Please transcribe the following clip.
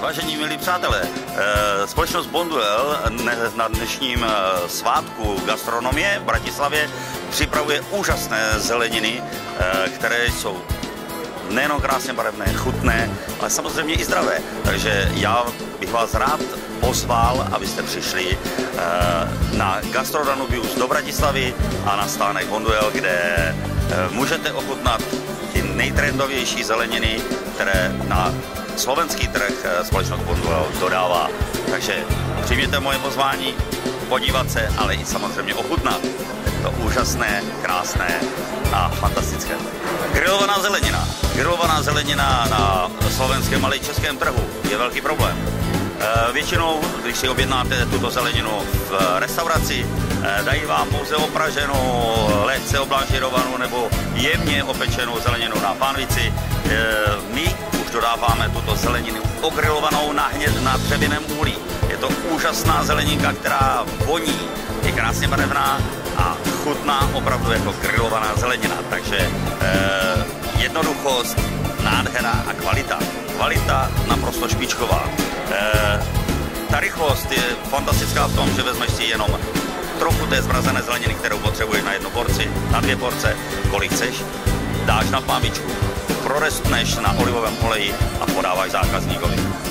Vážení milí přátelé, eh, společnost Bonduel na dnešním eh, svátku gastronomie v Bratislavě připravuje úžasné zeleniny, eh, které jsou nejenom krásně barevné, chutné, ale samozřejmě i zdravé. Takže já bych vás rád pozval, abyste přišli na Gastrodanubius do Bratislavy a na stánek Bonduel, kde můžete ochutnat ty nejtrendovější zeleniny, které na slovenský trh eh, společnost Bonduel dodává. Takže přijměte moje pozvání, podívat se, ale i samozřejmě ochutnat. Je to úžasné, krásné a fantastické. Grilovaná zelenina. Grilovaná zelenina na slovenském, ale i českém trhu je velký problém. Eh, většinou, když si objednáte tuto zeleninu v restauraci, eh, dají vám pouze opraženou, lehce oblážirovanou nebo jemně opečenou zeleninu na pánvici. Ogrilovanou na, hněd, na dřevěném úlí. Je to úžasná zeleninka, která voní, je krásně barevná a chutná opravdu jako grilovaná zelenina. Takže eh, jednoduchost, nádhera a kvalita. Kvalita naprosto špičková. Eh, ta rychlost je fantastická v tom, že vezmeš si jenom trochu té zmrazené zeleniny, kterou potřebuješ na jednu porci, na dvě porce, kolik chceš, dáš na plávičku, prorestneš na olivovém oleji a podáváš zákazníkovi.